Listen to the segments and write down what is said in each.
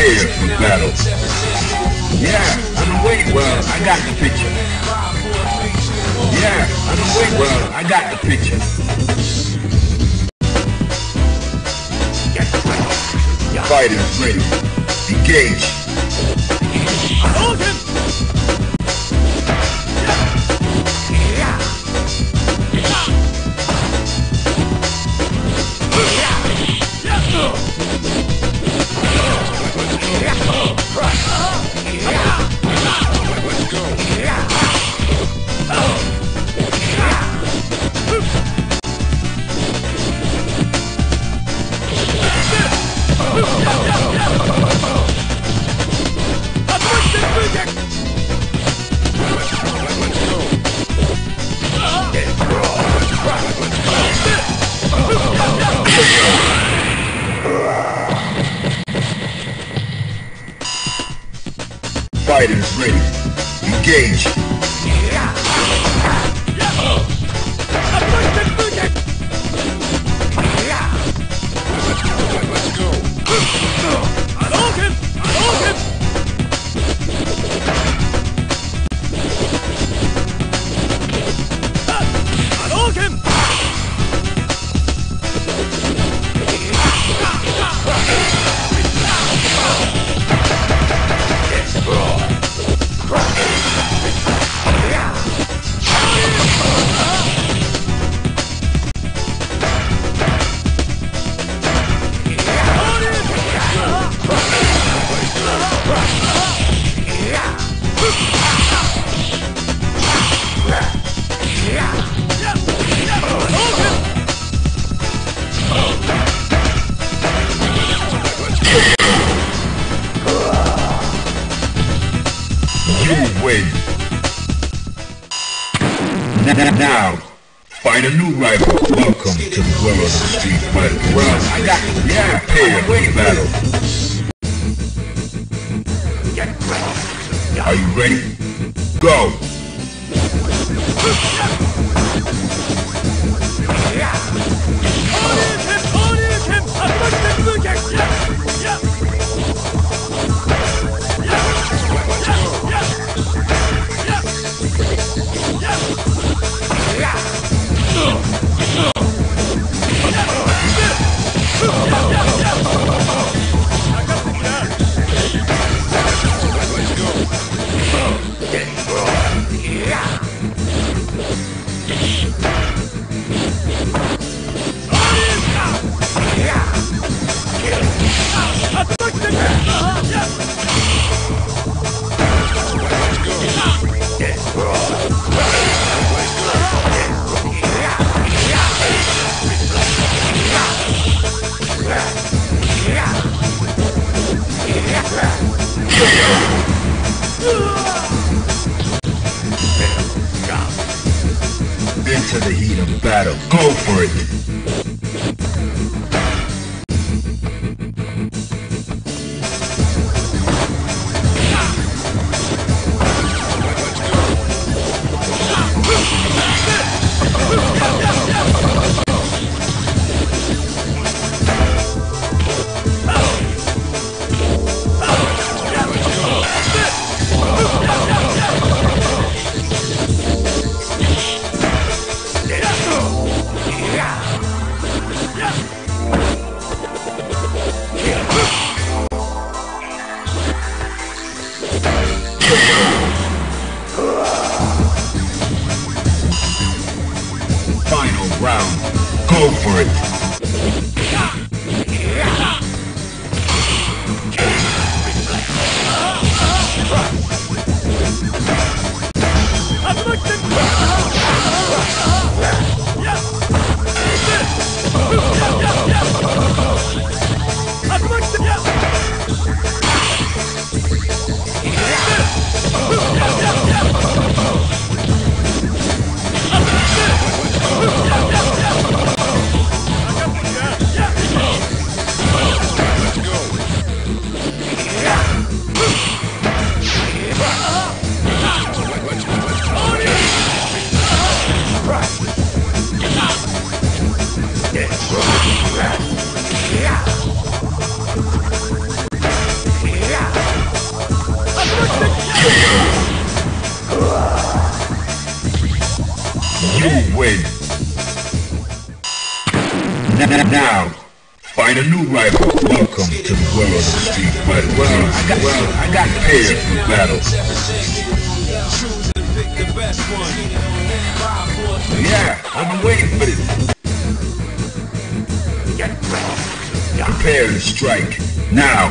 Prepare for battle. Yeah, been waiting. Well, I got the picture. Yeah, been waiting. Well, I got the picture. Fighters ready. Engage. Fighters Now, find a new rival. Welcome to the world of Street Fighter. Well, I got you, yeah, prepare for the battle. Get ready. Are you ready? Go! For it! Win. Now, find a new rival. Welcome to the world of Street Fighter. Well, I got, well, I got prepared for battle. Yeah, I've been waiting for this. Prepare to strike. Now.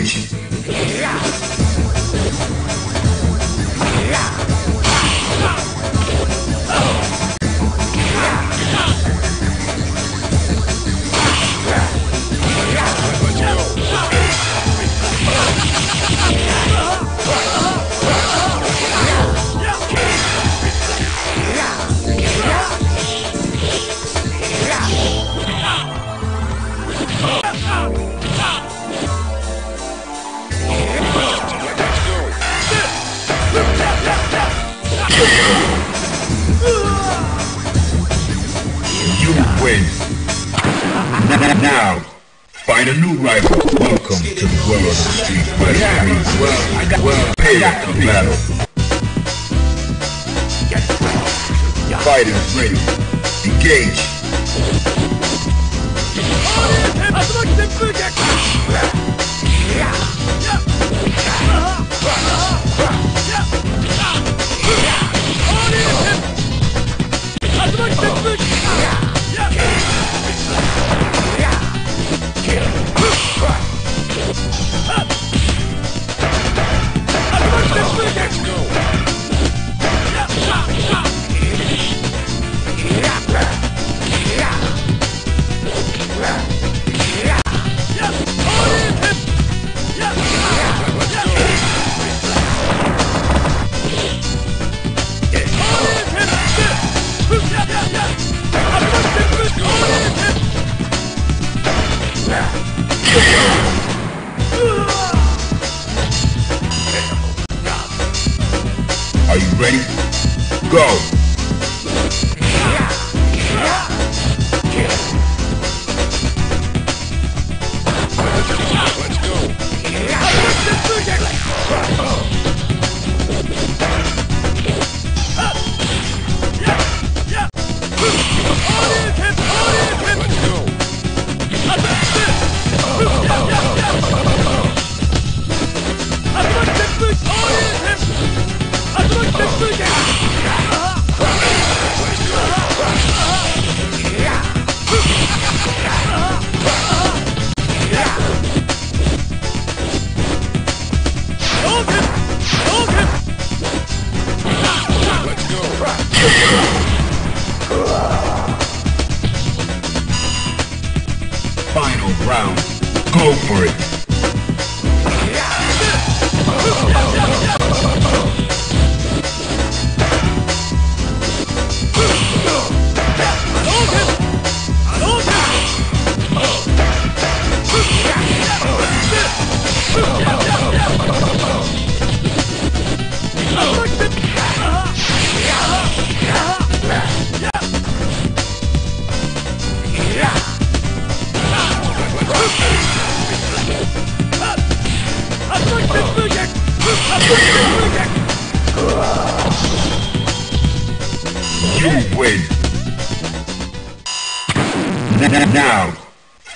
Ready. Are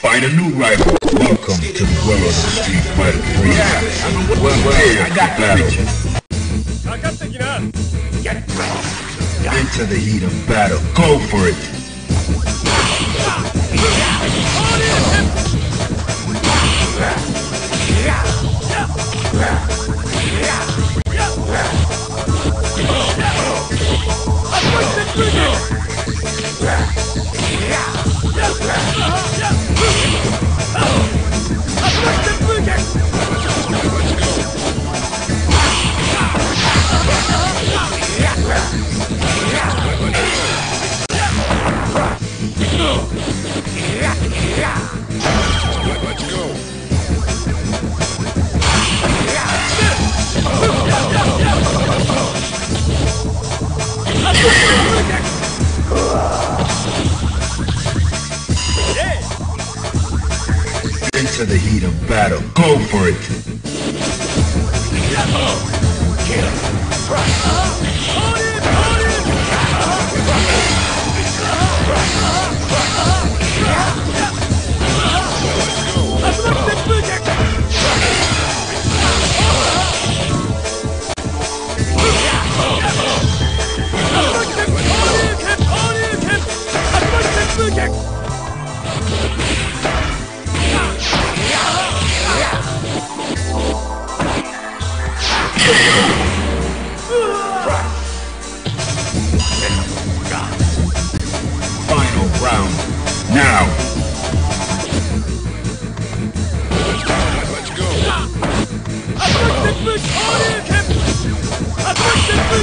find a new rival. Welcome to the world of Street Fighter 3. Yeah, I'm well, well, I got battle. Into the heat of battle. Go for it. Into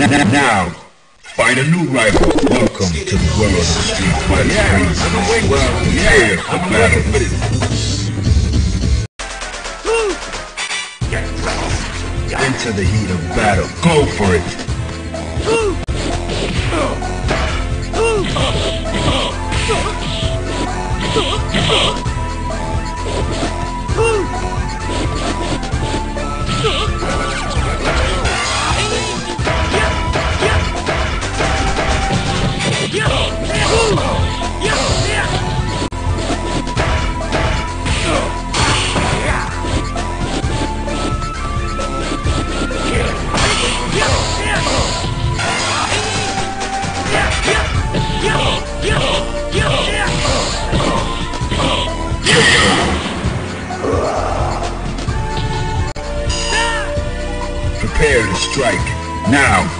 Now, find a new rival. Welcome to the world of Street Fighter. Yeah, well, prepare for battle. Into the heat of battle. Go for it. Prepare strike. Now.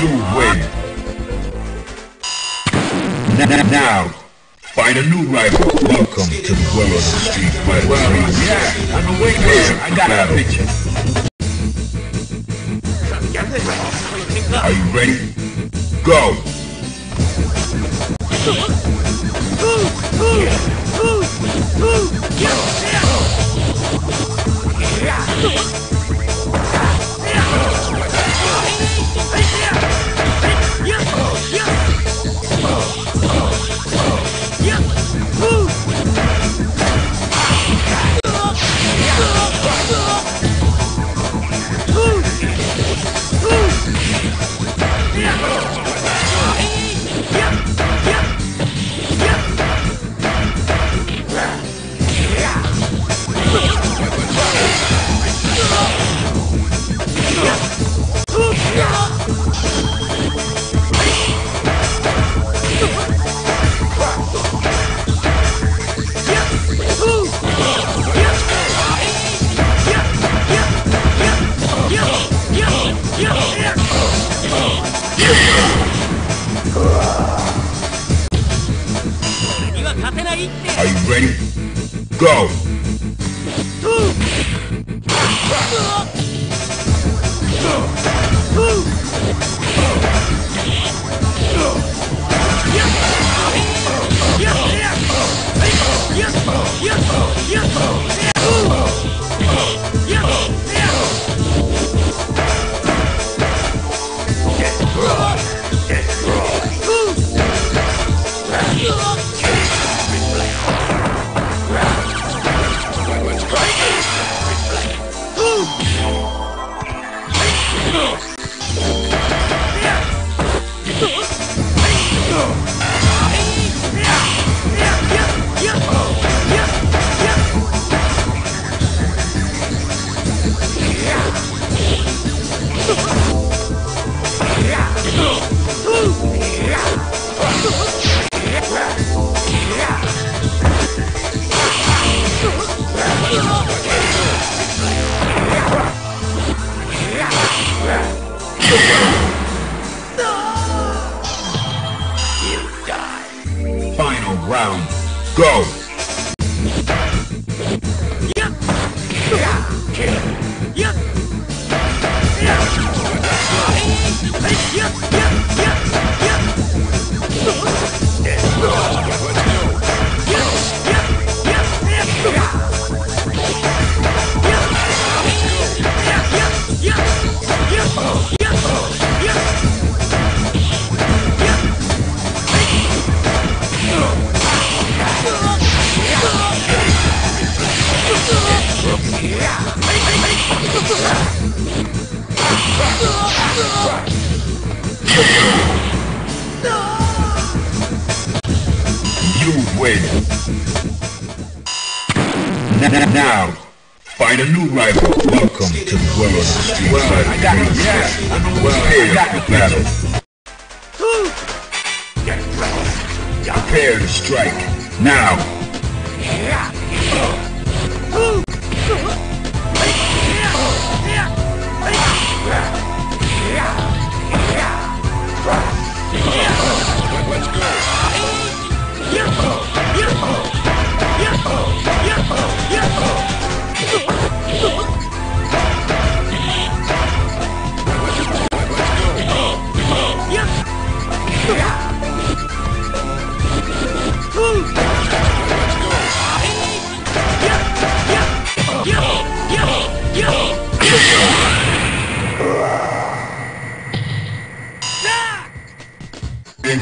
You win. Now, now, find a new rival. Welcome to the world of the street fighters. Well, yeah, I'm awake here. I got a picture. Are you ready? Go! Yeah. Are you ready? Go! Yes! Yes! Go! Win. Now, find a new rival. Welcome to the world of the Street Fighter. Prepare for battle. Prepare to strike. Now.